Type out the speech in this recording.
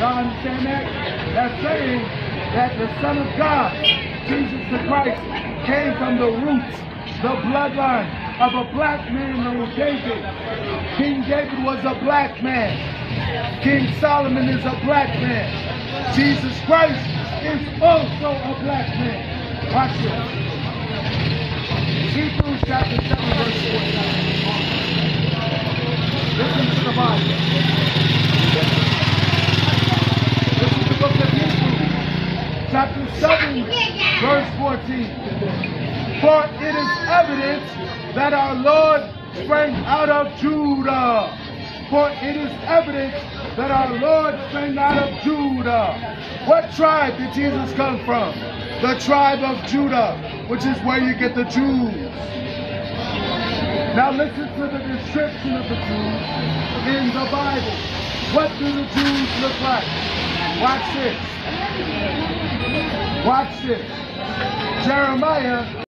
Y'all understand that? That's saying that the Son of God, Jesus the Christ, came from the roots, the bloodline of a black man named David. King David was a black man. King Solomon is a black man. Jesus Christ is also a black man. Watch this. Hebrews chapter 7, verse 14. Listen to the Bible. This is the book of Hebrews, chapter 7, verse 14. For it is evident that our Lord sprang out of Judah. For it is evident that our Lord sprang out of Judah. What tribe did Jesus come from? The tribe of Judah, which is where you get the Jews. Now listen to the description of the Jews in the Bible. What do the Jews look like? Watch this. Watch this. Jeremiah